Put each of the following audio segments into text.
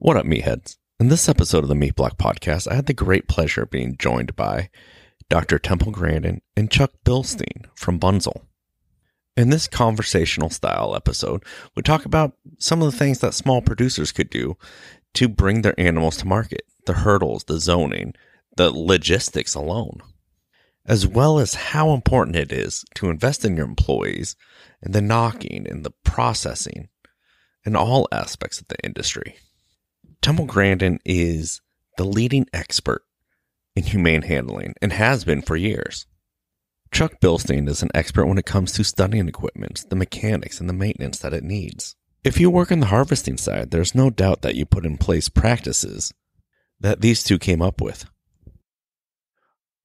What up, meatheads? In this episode of the Meat Block Podcast, I had the great pleasure of being joined by Dr. Temple Grandin and Chuck Bildstein from Bunzl. In this conversational style episode, we talk about some of the things that small producers could do to bring their animals to market, the hurdles, the zoning, the logistics alone, as well as how important it is to invest in your employees and the knocking and the processing in all aspects of the industry. Temple Grandin is the leading expert in humane handling and has been for years. Chuck Bildstein is an expert when it comes to studying equipment, the mechanics, and the maintenance that it needs. If you work on the harvesting side, there's no doubt that you put in place practices that these two came up with.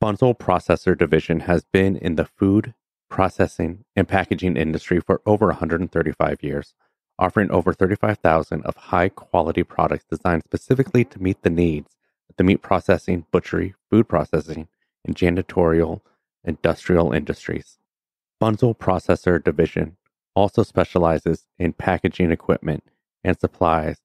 Bunzl Processor Division has been in the food, processing, and packaging industry for over 135 years, offering over 35,000 of high quality products designed specifically to meet the needs of the meat processing, butchery, food processing, and janitorial industrial industries. Bunzl Processor Division also specializes in packaging equipment and supplies,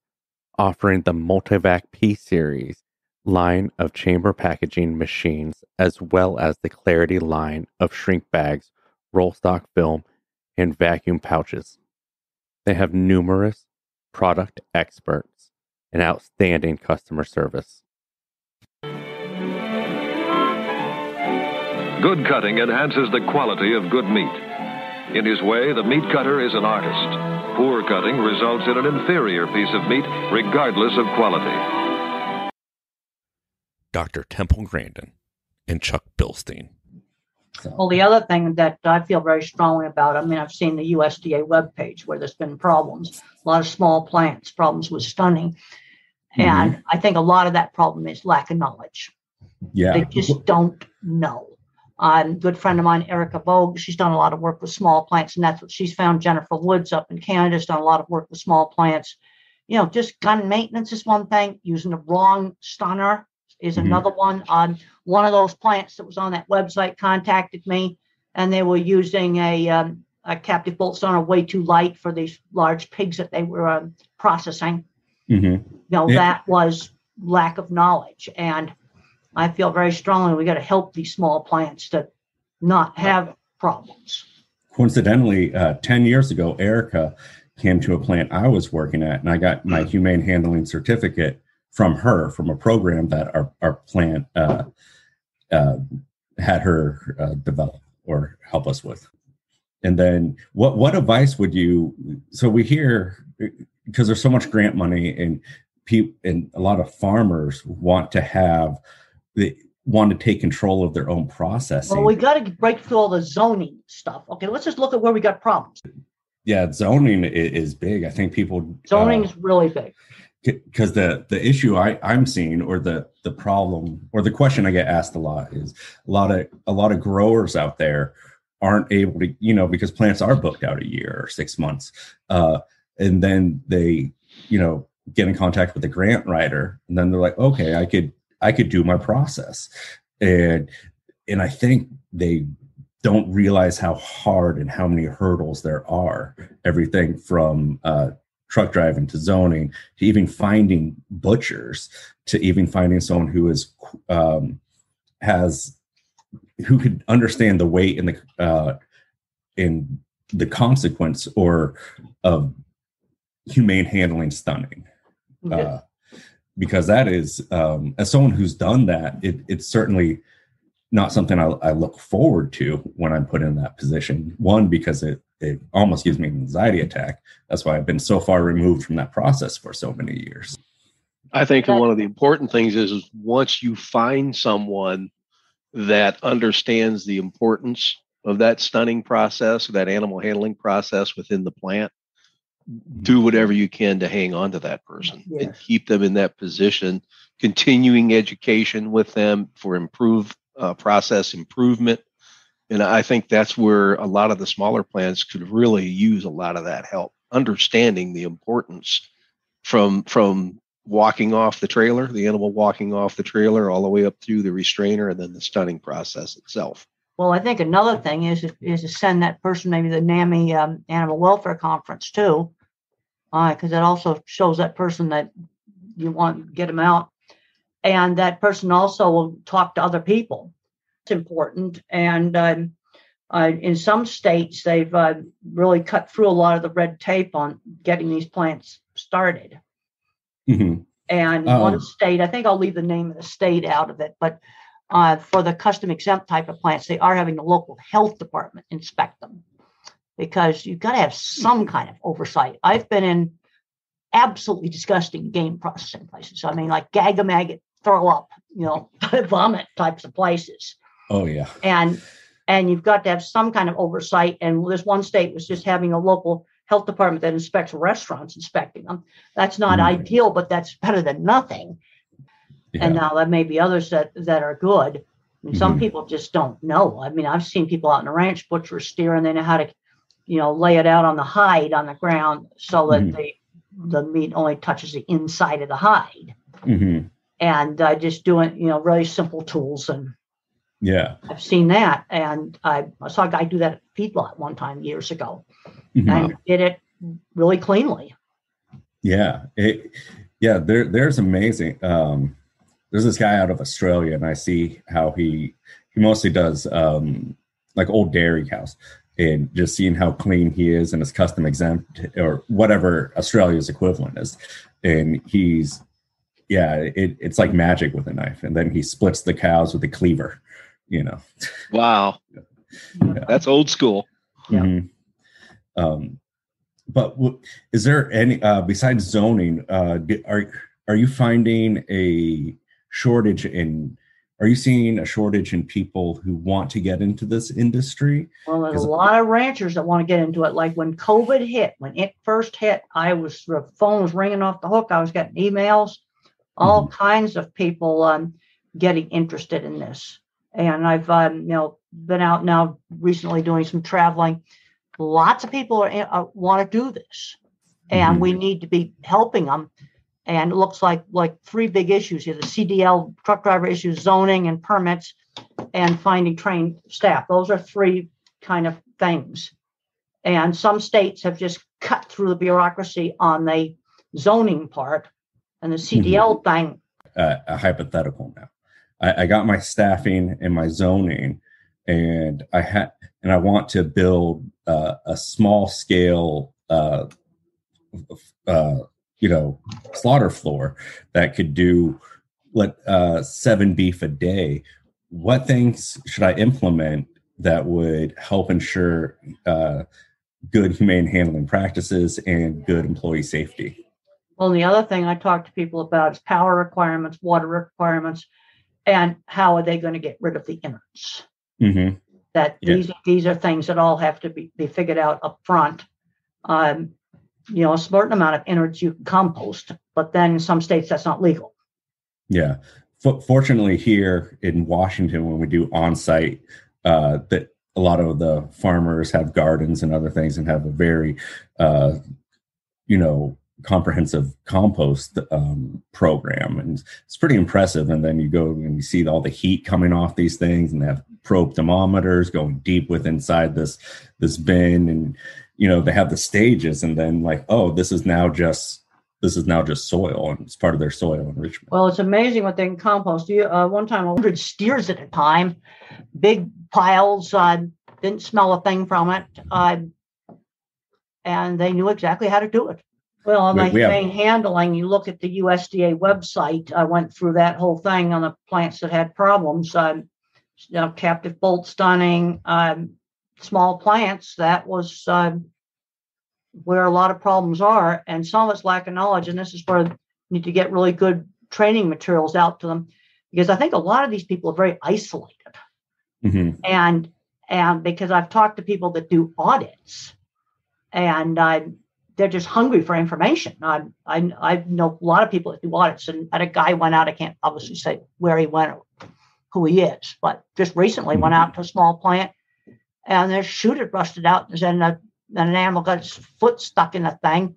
offering the Multivac P series line of chamber packaging machines, as well as the Clarity line of shrink bags, roll stock film, and vacuum pouches. They have numerous product experts and outstanding customer service. Good cutting enhances the quality of good meat. In his way, the meat cutter is an artist. Poor cutting results in an inferior piece of meat, regardless of quality. Dr. Temple Grandin and Chuck Bildstein. Well, the other thing that I feel very strongly about, I mean, I've seen the USDA webpage where there's been problems, a lot of small plants, problems with stunning. And I think a lot of that problem is lack of knowledge. Yeah. They just don't know. Um, a good friend of mine, Erika Voogd, she's done a lot of work with small plants, and that's what she's found. Jennifer Woods up in Canada's done a lot of work with small plants. You know, just gun maintenance is one thing. Using the wrong stunner is Mhm. another one. Um, one of those plants that was on that website contacted me, and they were using a um, a captive bolt stunner way too light for these large pigs that they were um, processing hmm you know Yeah. that was lack of knowledge and i feel very strongly we got to help these small plants to not have problems Coincidentally, uh, 10 years ago, Erika came to a plant I was working at, and I got my humane handling certificate from her from a program that our, our plant uh, uh, had her uh, develop or help us with. And then, what what advice would you? So we hear because there's so much grant money, and people and a lot of farmers want to have the want to take control of their own processing. well we got to break through all the zoning stuff okay let's just look at where we got problems yeah zoning is big i think people zoning is really big because the the issue i i'm seeing or the the problem or the question i get asked a lot is a lot of a lot of growers out there aren't able to you know because plants are booked out a year or six months uh and then they you know get in contact with the grant writer and then they're like okay i could i could do my process. And and i think they don't realize how hard and how many hurdles there are everything from uh truck driving to zoning to even finding butchers to even finding someone who is um has who could understand the weight and the uh in the consequence or of humane handling stunning. Uh, because that is um, as someone who's done that it, it's certainly not something I, I look forward to when i'm put in that position. One because it it almost gives me an anxiety attack. That's why i've been so far removed from that process for so many years. I think That- one of the important things is, is once you find someone that understands the importance of that stunning process, that animal handling process within the plant, do whatever you can to hang on to that person and keep them in that position, continuing education with them for improve uh, process improvement. And I think that's where a lot of the smaller plants could really use a lot of that help, understanding the importance from from walking off the trailer, the animal walking off the trailer, all the way up through the restrainer, and then the stunning process itself. Well, I think another thing is is to send that person maybe the NAMI um, Animal Welfare Conference too, because it also shows that person that you want to get them out. And that person also will talk to other people. Important. And um, uh, in some states, they've uh, really cut through a lot of the red tape on getting these plants started. Mhm. And Oh. one state, I think I'll leave the name of the state out of it, but uh, for the custom exempt type of plants, they are having the local health department inspect them because you've got to have some kind of oversight. I've been in absolutely disgusting game processing places. I mean, like gag a maggot, throw up, you know, vomit types of places Oh yeah. and and you've got to have some kind of oversight. And this one state was just having a local health department that inspects restaurants, inspecting them. That's not Mhm. ideal, but that's better than nothing. yeah. And now there may be others that that are good. And some Mhm. people just don't know. I mean, I've seen people out in the ranch butcher a steer, and they know how to, you know, lay it out on the hide on the ground so that Mhm. the the meat only touches the inside of the hide. Mhm. And uh, just doing, you know, really simple tools and Yeah. I've seen that, and I, I saw a guy do that at feedlot one time years ago, Mhm. and did it really cleanly. Yeah, it, yeah, there, there's amazing. Um, there's this guy out of Australia, and I see how he he mostly does um, like old dairy cows, and just seeing how clean he is and his custom exempt or whatever Australia's equivalent is, and he's yeah, it, it's like magic with a knife, and then he splits the cows with a cleaver, you know. Wow. Yeah. That's old school. Yeah. Mhm. Um, but w- is there any uh, besides zoning? Uh, are are you finding a shortage in? Are you seeing a shortage in people who want to get into this industry? Well, there's a lot of ranchers that want to get into it. Like when COVID hit, when it first hit, I was the phone was ringing off the hook. I was getting emails, all kinds of people um, getting interested in this. And I've um, you know been out now recently doing some traveling. Lots of people are, uh, want to do this, and Mhm. we need to be helping them. And it looks like like three big issues here: the CDL truck driver issues, zoning and permits, and finding trained staff. Those are three kind of things. And some states have just cut through the bureaucracy on the zoning part, and the CDL thing. Uh, a hypothetical now. I, I got my staffing and my zoning, and I had and I want to build uh, a small scale, uh, uh, you know, slaughter floor that could do let uh, seven beef a day. What things should I implement that would help ensure uh, good humane handling practices and good employee safety? Well, the other thing I talk to people about is power requirements, water requirements, and how are they going to get rid of the innards? hmm That Yeah. these these are things that all have to be, be figured out up front. Um, you know, a certain amount of innards you can compost, but then in some states that's not legal. Yeah. F- fortunately, here in Washington, when we do on site, uh, that a lot of the farmers have gardens and other things and have a very, uh, you know, comprehensive compost um, program. And it's pretty impressive. And then you go and you see all the heat coming off these things and they have probe thermometers going deep with inside this this bin and you know they have the stages and then like oh this is now just this is now just soil and it's part of their soil enrichment Well, it's amazing what they can compost. You, uh, one time, 100 steers at a time, big piles, uh, didn't smell a thing from it. Uh, and they knew exactly how to do it. Well, on the we handling, you look at the USDA website. I went through that whole thing on the plants that had problems. Um, you know, captive bolt stunning, um, small plants. That was um, where a lot of problems are, and some of it's lack of knowledge. And this is where you need to get really good training materials out to them, because I think a lot of these people are very isolated Mhm. and and because I've talked to people that do audits, and I, they're just hungry for information. I, I I know a lot of people that do audits, and, and a guy went out. I can't obviously say where he went or who he is, but just recently went out to a small plant, and their chute had rusted out, and, a, and an animal got its foot stuck in the thing,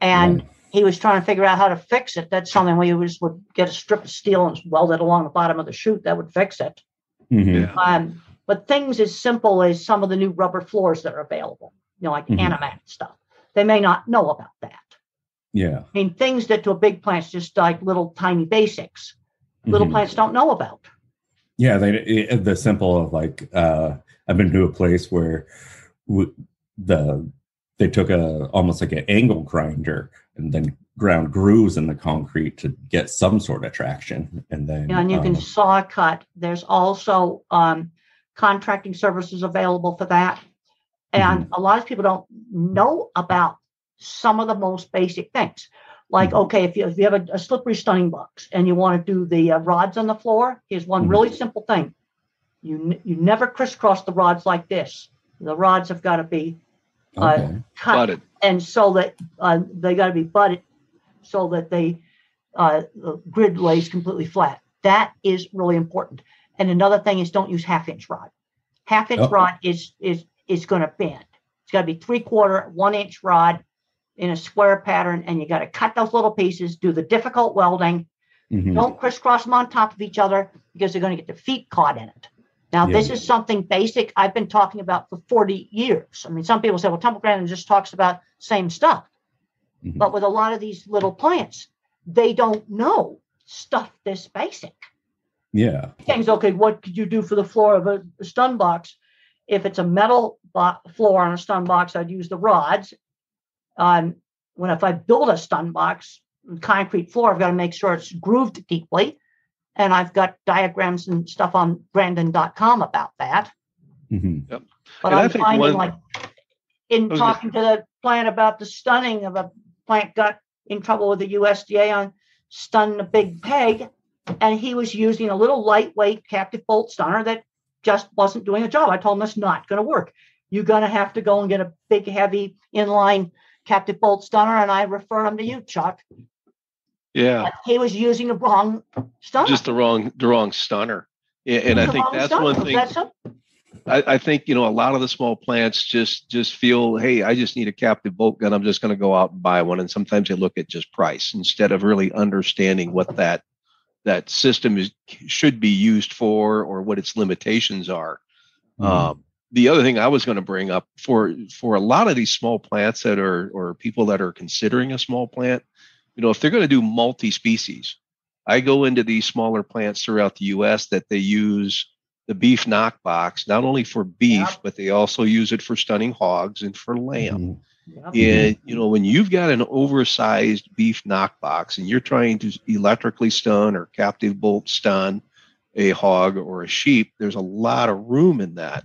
and he was trying to figure out how to fix it. That's something we just would get a strip of steel and weld it along the bottom of the chute. That would fix it. Mhm. Um, but things as simple as some of the new rubber floors that are available, you know, like Mhm. Animat stuff, they may not know about that. Yeah. I mean, things that to a big plant's just like little tiny basics. Little Mhm. plants don't know about. Yeah, they it, the simple of like uh I've been to a place where w- the they took a almost like an angle grinder and then ground grooves in the concrete to get some sort of traction, and then You know, and you can um, saw cut. There's also um, contracting services available for that. And a lot of people don't know about some of the most basic things. Like, Mhm. okay, if you, if you have a, a slippery stunning box and you want to do the uh, rods on the floor, here's one Mhm. really simple thing. You, n- you never crisscross the rods like this. The rods have got to be uh, okay. cut Got it. and so that uh, they got to be butted so that they uh, the grid lays completely flat. That is really important. And another thing is don't use half inch rod. Half inch Oh. rod is is is going to bend. It's got to be three quarter, one inch rod in a square pattern, and you got to cut those little pieces. Do the difficult welding. Mhm. Don't crisscross them on top of each other because they're going to get their feet caught in it. Now, Yeah. this is something basic I've been talking about for 40 years. I mean, some people say, well, Temple Grandin just talks about same stuff. Mhm. But with a lot of these little plants, they don't know stuff this basic. Yeah. Things, okay, what could you do for the floor of a stun box? If it's a metal bo- floor on a stun box, I'd use the rods. Um, when if I build a stun box, concrete floor, I've got to make sure it's grooved deeply. And I've got diagrams and stuff on grandin.com about that. Mhm. But And I I'm think finding one- like in I was gonna- talking to the plant about the stunning of a plant got in trouble with the USDA on stun a big peg, and he was using a little lightweight captive bolt stunner that just wasn't doing the job. I told him that's not going to work. You're going to have to go and get a big, heavy inline captive bolt stunner, and I refer him to you, Chuck. Yeah. But he was using the wrong stunner. Just the wrong the wrong stunner. And I think that's stunner. one thing. that so? I, I think you know a lot of the small plants just just feel, hey, I just need a captive bolt gun. I'm just going to go out and buy one. And sometimes they look at just price instead of really understanding what that that system is should be used for or what its limitations are. Mhm. Um, the other thing I was going to bring up for for a lot of these small plants that are or people that are considering a small plant, you know, if they're going to do multi-species, I go into these smaller plants throughout the U.S. that they use the beef knock box not only for beef, Yep. but they also use it for stunning hogs and for lamb. Mhm. And you know, when you've got an oversized beef knock box and you're trying to electrically stun or captive bolt stun a hog or a sheep, there's a lot of room in that.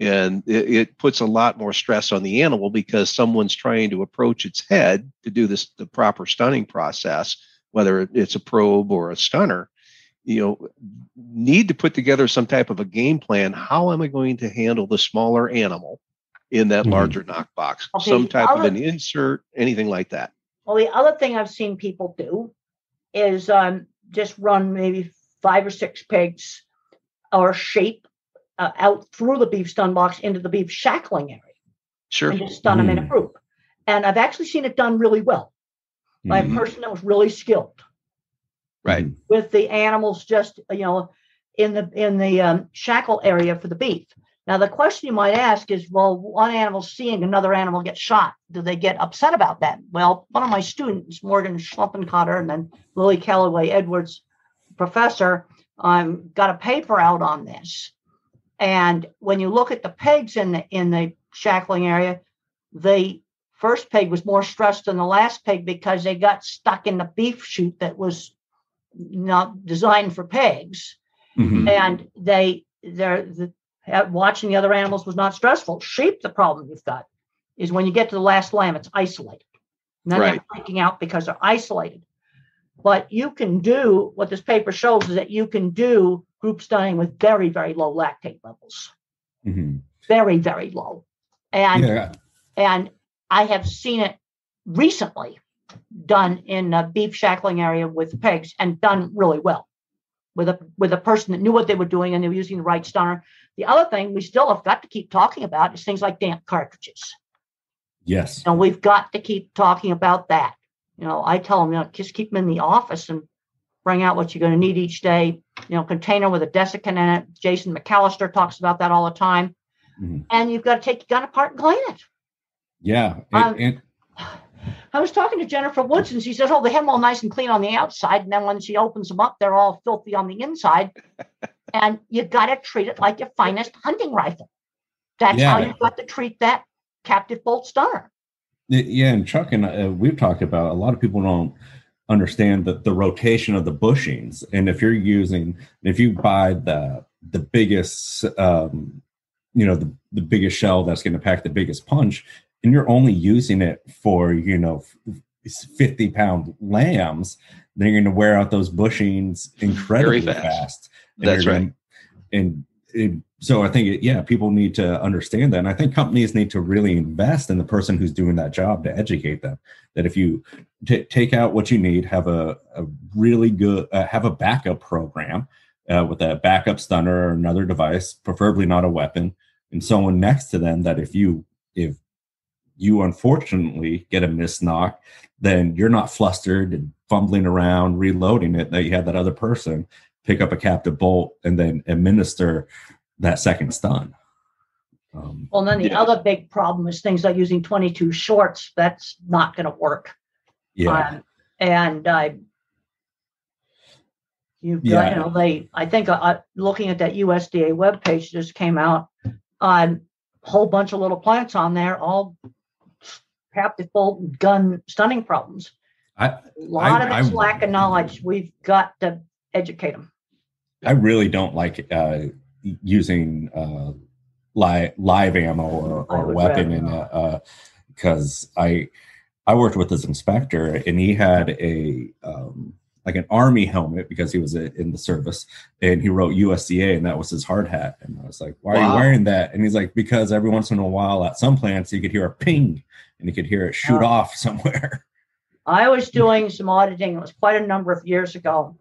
And it, it puts a lot more stress on the animal because someone's trying to approach its head to do this the proper stunning process, whether it's a probe or a stunner. You know, need to put together some type of a game plan. How am I going to handle the smaller animal in that Mhm. larger knock box? Okay, Some type of an insert, anything like that. Well, the other thing I've seen people do is um, just run maybe five or six pigs or shape uh, out through the beef stun box into the beef shackling area Sure. and just stun them in a Mm. group. And I've actually seen it done really well by Mhm. a person that was really skilled Right. Mhm. with the animals just you know in the in the um, shackle area for the beef. Now the question you might ask is, well, one animal seeing another animal get shot, do they get upset about that? Well, one of my students, Morgan Schleppencotter, and then Lily Callaway Edwards, professor, um, got a paper out on this. And when you look at the pigs in the in the shackling area, the first pig was more stressed than the last pig because they got stuck in the beef chute that was not designed for pegs, Mhm. and they they're the, watching the other animals was not stressful. Sheep, the problem you've got is when you get to the last lamb, it's isolated. And then Right. they're freaking out because they're isolated. But you can do what this paper shows is that you can do group stunning with very, very low lactate levels, Mhm. very, very low. And Yeah. and I have seen it recently done in a beef shackling area with pigs and done really well with a with a person that knew what they were doing and they were using the right stunner. The other thing we still have got to keep talking about is things like damp cartridges. Yes. And we've got to keep talking about that. You know, I tell them, you know, just keep them in the office and bring out what you're going to need each day. You know, container with a desiccant in it. Jason McAllister talks about that all the time. Mhm. And you've got to take your gun apart and clean it. Yeah. Um, And, and I was talking to Jennifer Woods, and she says, "Oh, they have them all nice and clean on the outside, and then when she opens them up, they're all filthy on the inside." and you got to treat it like your finest hunting rifle. That's Yeah. how you got to treat that captive bolt stunner. Yeah, and Chuck and uh, we've talked about a lot of people don't understand the, the rotation of the bushings, and if you're using, if you buy the the biggest, um, you know, the the biggest shell that's going to pack the biggest punch, and you're only using it for you know fifty pound lambs, then you're going to wear out those bushings incredibly fast. fast. And That's right. gonna- and and so I think, it, yeah, people need to understand that. And I think companies need to really invest in the person who's doing that job to educate them. That if you t- take out what you need, have a, a really good, uh, have a backup program uh, with a backup stunner or another device, preferably not a weapon, and someone next to them that if you, if you unfortunately get a miss knock, then you're not flustered and fumbling around reloading it, that you have that other person pick up a captive bolt and then administer that second stun. Um, Well, then the Yeah. other big problem is things like using 22 shorts. That's not going to work. yeah, Um, and uh, you've got, Yeah. you know, they, I think, uh, uh, looking at that USDA webpage that just came out, um, whole bunch of little plants on there, all bolt gun stunning problems. I A lot I- of it's I- lack of knowledge. We've got to educate them. I really don't like uh, using uh, live live ammo or, or weapon in because I I worked with this inspector and he had a um, like an army helmet because he was in the service and he wrote USDA and that was his hard hat and I was like why are you wearing that and he's like because every once in a while at some plants you could hear a ping and you could hear it shoot Oh. off somewhere I was doing some auditing. It was quite a number of years ago.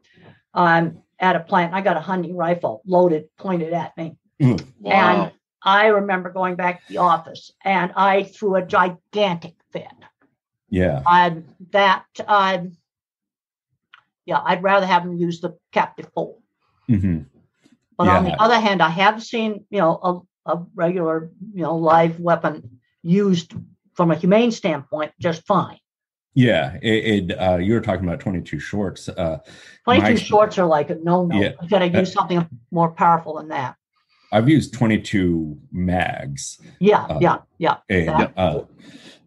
Um, at a plant, I got a hunting rifle loaded, pointed at me. Wow. And I remember going back to the office, and I threw a gigantic fit. yeah Um, that, um, yeah, I'd rather have them use the captive bolt. hmm But on the other hand, I have seen, you know, a, a regular, you know, live weapon used from a humane standpoint just fine. yeah it, it uh, you were talking about 22 shorts uh, 22 My- shorts are like a no no. Yeah. You got to use something more powerful than that. I've used 22 mags Yeah, Uh, yeah, yeah. and Yeah. uh,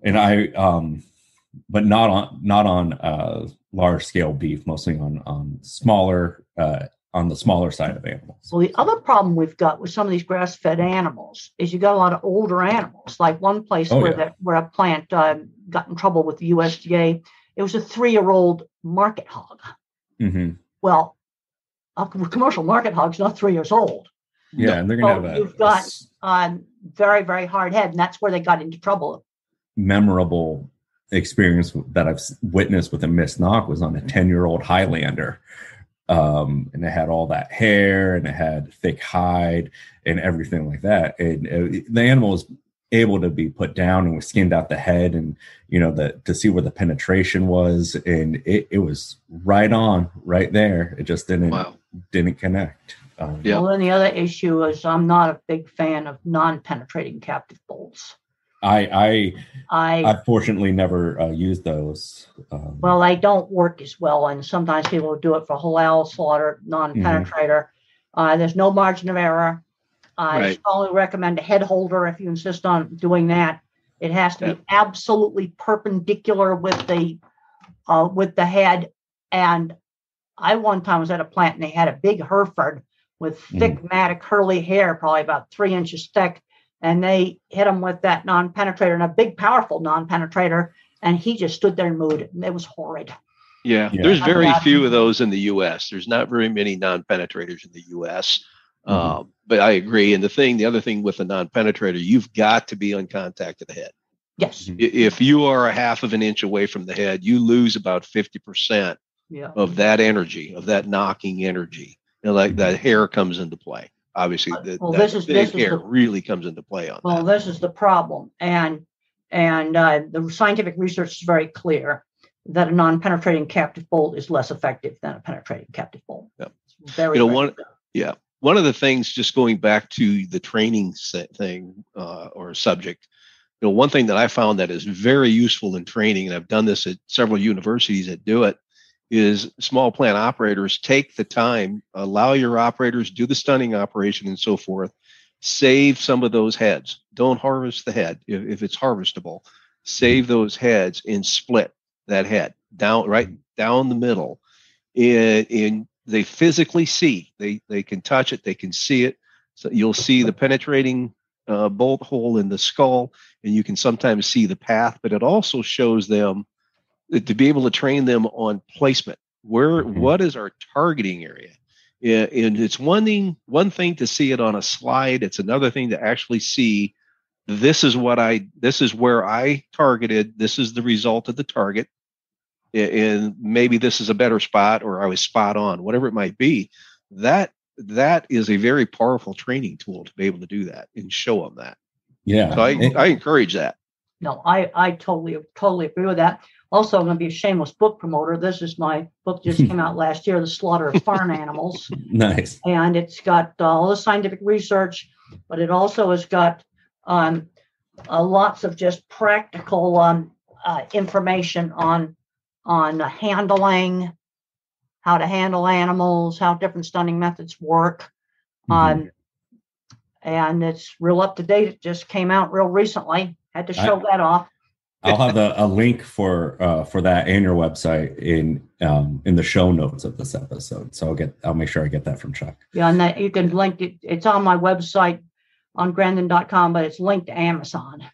and I um but not on not on uh large scale beef mostly on on smaller uh on the smaller side of animals. Well, the other problem we've got with some of these grass-fed animals is you got a lot of older animals. Like one place Oh, where yeah. the, where a plant um, got in trouble with the USDA, it was a three-year-old market hog. Mm-hmm. Well, a commercial market hog's not three years old. Yeah, and they're gonna So have a, you've got- s- Um, very, very hard head, and that's where they got into trouble. memorable experience that I've witnessed with a missed knock was on a 10 year old Highlander. Um, and it had all that hair and it had thick hide and everything like that. And uh, the animal was able to be put down and we skinned out the head and, you know, the, to see where the penetration was. And it, it was right on right there. It just didn't, Wow. didn't connect. Um, Yeah. Well, then the other issue is I'm not a big fan of non-penetrating captive bolts. I, I, I I fortunately never uh, used those. Um, Well, they don't work as well, and sometimes people do it for halal slaughter, non-penetrator. Uh, there's no margin of error. I Right. strongly recommend a head holder if you insist on doing that. It has to be absolutely perpendicular with the uh, with the head. And I one time was at a plant and they had a big Hereford with thick, matted, curly hair, probably about three inches thick, and they hit him with that non-penetrator and a big, powerful non-penetrator and he just stood there and moved it. And it was horrid. Yeah, Yeah. there's very few of those in the U.S. There's not very many non-penetrators in the U.S. Mhm. Um, but I agree. And the thing, the other thing with a non-penetrator, you've got to be on contact of the head. Yes. I- If you are a half of an inch away from the head, you lose about fifty percent Yeah. of that energy, of that knocking energy. You know, like that hair comes into play. Obviously, the, Well, this is- this is the- really comes into play on Well, that. this is the problem, and and uh, the scientific research is very clear that a non-penetrating captive bolt is less effective than a penetrating captive bolt. Yeah. It's Very. You know, one- yeah. one of the things just going back to the training set thing uh, or subject you know, one thing that I found that is very useful in training, and I've done this at several universities that do it, is small plant operators take the time, allow your operators do the stunning operation and so forth, save some of those heads. Don't harvest the head if, if it's harvestable. Save those heads and split that head down right down the middle. And they physically see. They they can touch it. They can see it. So you'll see the penetrating uh, bolt hole in the skull, and you can sometimes see the path. But it also shows them to be able to train them on placement. Where mm-hmm. what is our targeting area? And it's one thing one thing to see it on a slide. It's another thing to actually see this is what I this is where I targeted. This is the result of the target. And maybe this is a better spot or I was spot on, whatever it might be. That that is a very powerful training tool to be able to do that and show them that. Yeah. So I, I encourage that. No, I, I totally, totally agree with that. Also, I'm going to be a shameless book promoter. This is my book just came out last year, The Slaughter of Farm Animals. Nice. And it's got uh, all the scientific research, but it also has got um, uh, lots of just practical um, uh, information on on handling, how to handle animals, how different stunning methods work. Mm-hmm. Um, and it's real up to date. It just came out real recently. Had to show I, that off. I'll have a, a link for uh, for that and your website in um, in the show notes of this episode. So I'll get I'll make sure I get that from Chuck. Yeah, and that you can link it. It's on my website on grandin.com, but it's linked to Amazon.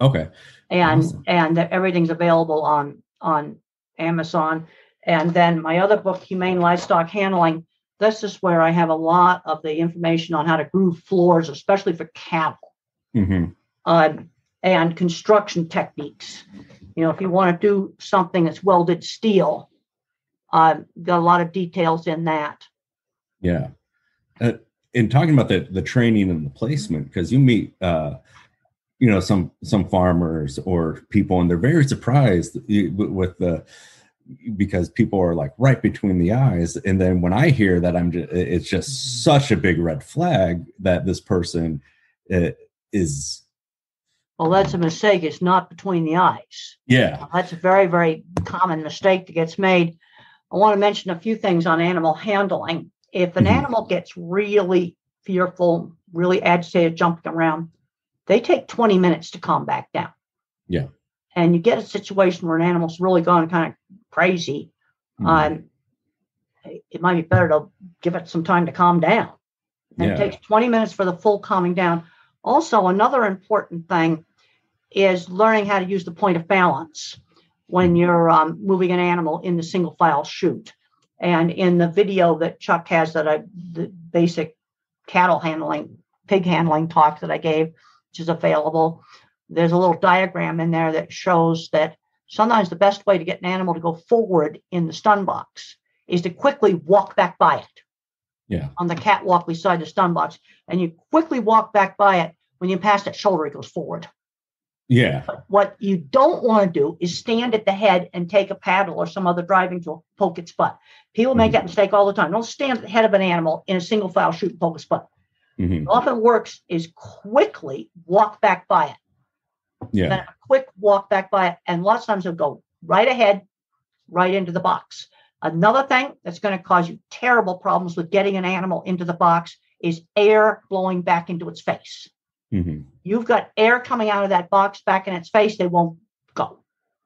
Okay. And awesome. and everything's available on on Amazon. And then my other book, Humane Livestock Handling. This is where I have a lot of the information on how to groove floors, especially for cattle. Mm-hmm. Uh, and construction techniques. You know, if you want to do something that's welded steel, uh, got a lot of details in that. Yeah. Uh, in talking about the, the training and the placement, because you meet, uh, you know, some some farmers or people, and they're very surprised with the because people are like right between the eyes and then when i hear that i'm just it's just such a big red flag that this person uh, is well, that's a mistake. It's not between the eyes. Yeah. That's a very, very common mistake that gets made. I want to mention a few things on animal handling. If an mm-hmm. animal gets really fearful, really agitated, jumping around, they take 20 minutes to calm back down. Yeah. And you get a situation where an animal's really going kind of crazy. Mm-hmm. Um, it might be better to give it some time to calm down. And yeah. it takes 20 minutes for the full calming down. Also, another important thing is learning how to use the point of balance when mm-hmm. you're um, moving an animal in the single file chute. And in the video that Chuck has, that I the basic cattle handling, pig handling talk that I gave, which is available, there's a little diagram in there that shows that sometimes the best way to get an animal to go forward in the stun box is to quickly walk back by it yeah. on the catwalk beside the stun box, and you quickly walk back by it. When you pass that shoulder, it goes forward. Yeah. But what you don't want to do is stand at the head and take a paddle or some other driving tool, poke its butt. People make mm-hmm. that mistake all the time. Don't stand at the head of an animal in a single file shoot, and poke its butt. Mm-hmm. Often works is quickly walk back by it. Yeah. Then a quick walk back by it. And lots of times it'll go right ahead, right into the box. Another thing that's going to cause you terrible problems with getting an animal into the box is air blowing back into its face. Mm-hmm. You've got air coming out of that box back in its face, they won't go.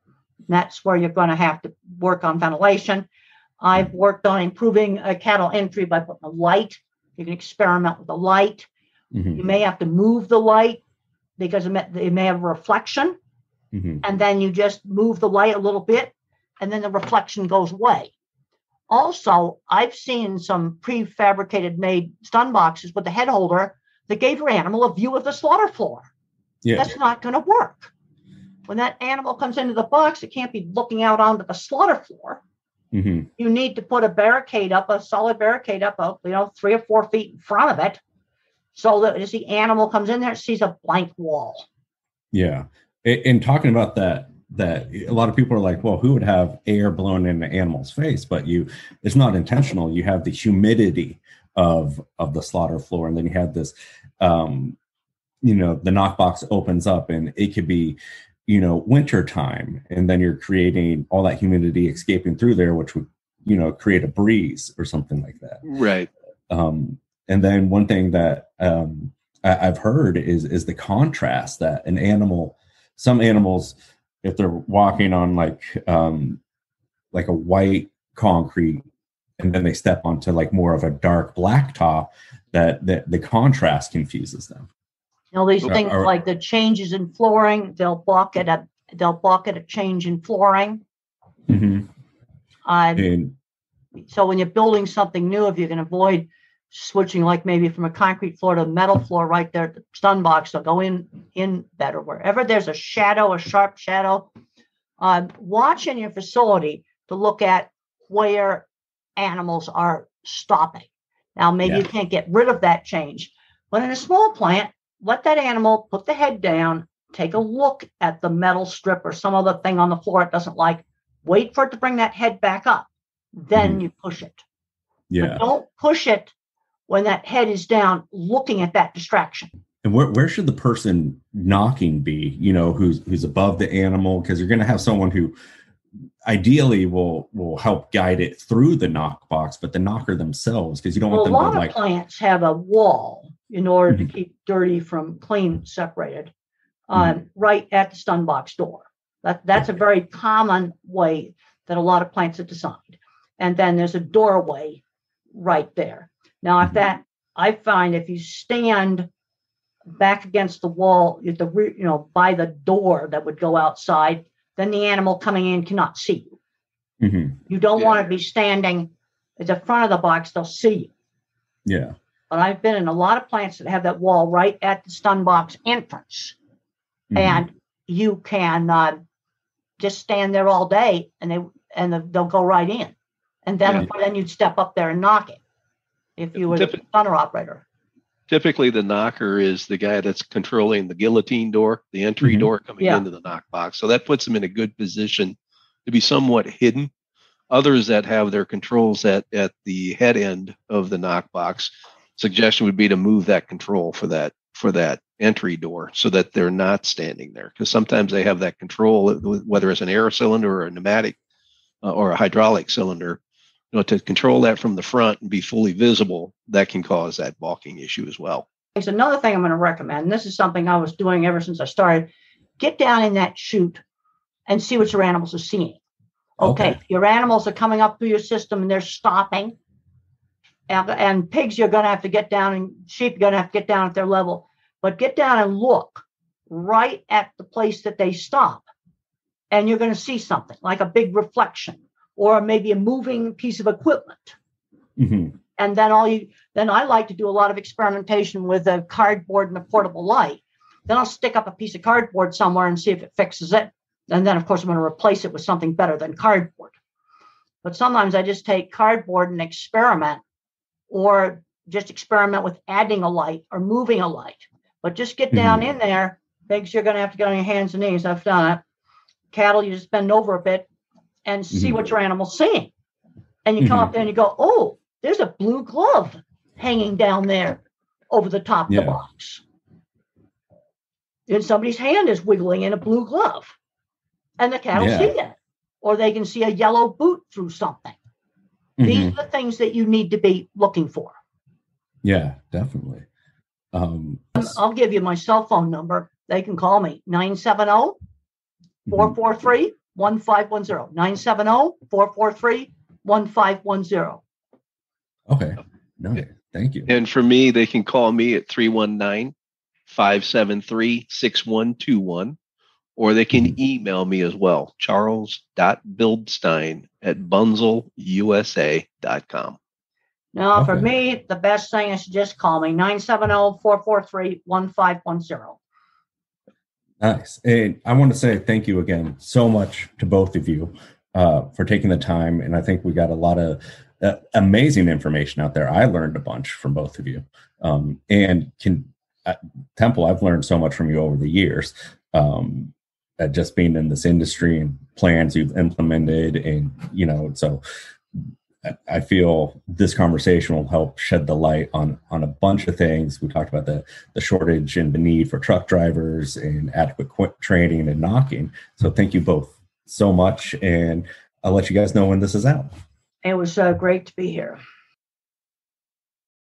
And that's where you're going to have to work on ventilation. I've worked on improving a cattle entry by putting a light. You can experiment with the light. Mm-hmm. You may have to move the light because it may, it may have a reflection. Mm-hmm. And then you just move the light a little bit, and then the reflection goes away. Also, I've seen some prefabricated made stun boxes with the head holder that gave your animal a view of the slaughter floor. Yeah. That's not going to work. When that animal comes into the box, it can't be looking out onto the slaughter floor. Mm-hmm. You need to put a barricade up, a solid barricade up, uh, you know, three or four feet in front of it, so that as the animal comes in there, it sees a blank wall. Yeah, in talking about that, that a lot of people are like, well, who would have air blown in the animal's face? But you, it's not intentional. You have the humidity of of the slaughter floor, and then you have this um, you know the knockbox opens up and it could be you know winter time and then you're creating all that humidity escaping through there which would you know create a breeze or something like that Right. um, and then one thing that um, I, I've heard is is the contrast that an animal, some animals, if they're walking on like um, like a white concrete, and then they step onto like more of a dark black top, that that the contrast confuses them. You know, these Or- things or- like the changes in flooring, they'll balk at a they'll balk at a change in flooring. Um, And so when you're building something new, if you can avoid switching like maybe from a concrete floor to a metal floor right there at the stun box, they'll go in in better. Wherever there's a shadow, a sharp shadow, um, watch in your facility to look at where animals are stopping. Now, maybe you can't get rid of that change, but in a small plant, let that animal put the head down, take a look at the metal strip or some other thing on the floor it doesn't like, wait for it to bring that head back up, then Mhm. you push it. yeah, But don't push it when that head is down looking at that distraction. and where where should the person knocking be? You know, who's who's above the animal? Because you're going to have someone who ideally will will help guide it through the knock box, but the knocker themselves, because you don't Well, a want lot them to of like plants have a wall in order to keep dirty from clean separated um, right at the stun box door. That, that's a very common way that a lot of plants are designed. And then there's a doorway right there. Now, if that, I find if you stand back against the wall, at the you know by the door that would go outside, then the animal coming in cannot see you. Mhm. You don't Yeah. want to be standing at the front of the box; they'll see you. yeah. But I've been in a lot of plants that have that wall right at the stun box entrance, Mhm. and you can uh, just stand there all day, and they and the, they'll go right in, and then Yeah. then you'd step up there and knock it if you were the Typi- stunner operator. Typically, the knocker is the guy that's controlling the guillotine door, the entry Mhm. door coming Yeah. into the knock box. So that puts them in a good position to be somewhat hidden. Others that have their controls at, at the head end of the knock box, suggestion would be to move that control for that for that entry door so that they're not standing there. Because sometimes they have that control, whether it's an air cylinder or a pneumatic uh, or a hydraulic cylinder, you know, to control that from the front and be fully visible, that can cause that balking issue as well. There's another thing I'm going to recommend. and This is something I was doing ever since I started. Get down in that chute and see what your animals are seeing. Okay, Okay. your animals are coming up through your system and they're stopping. And, and pigs, you're going to have to get down, and sheep, you're going to have to get down at their level. But get down and look right at the place that they stop, and you're going to see something like a big reflection or maybe a moving piece of equipment. Mhm. and then all you then i like to do a lot of experimentation with a cardboard and a portable light. Then i'll stick up a piece of cardboard somewhere and see if it fixes it. And then of course i'm going to replace it with something better than cardboard. But sometimes i just take cardboard and experiment or just experiment with adding a light or moving a light. But just get down Mhm. in there Things you're going to have to get on your hands and knees. I've done it. Cattle you just bend over a bit and see Mhm. what your animal's seeing and you come Mhm. up there and you go oh there's a blue glove hanging down there over the top of the box. And somebody's hand is wiggling in a blue glove. And the cattle Yeah. see that. Or they can see a yellow boot through something. These Mhm. are the things that you need to be looking for. Yeah, definitely. Um, I'll give you my cell phone number. They can call me 970 mhm. 443 1510. 970 443 1510. Okay. No, thank you. And for me, they can call me at 319 573 6121, or they can Mhm. email me as well, charles.bildstein at bunzlusa.com. Now, for me, the best thing is to just call me 970 443 1510. Nice. And I want to say thank you again so much to both of you uh, for taking the time. And I think we got a lot of uh, amazing information out there. I learned a bunch from both of you. Um, and can uh, Temple, I've learned so much from you over the years. Um, just being in this industry and plans you've implemented, and you know, so I feel this conversation will help shed the light on on a bunch of things. We talked about the the shortage and the need for truck drivers and adequate qu- training and knocking. So thank you both so much, and I'll let you guys know when this is out. It was uh, great to be here.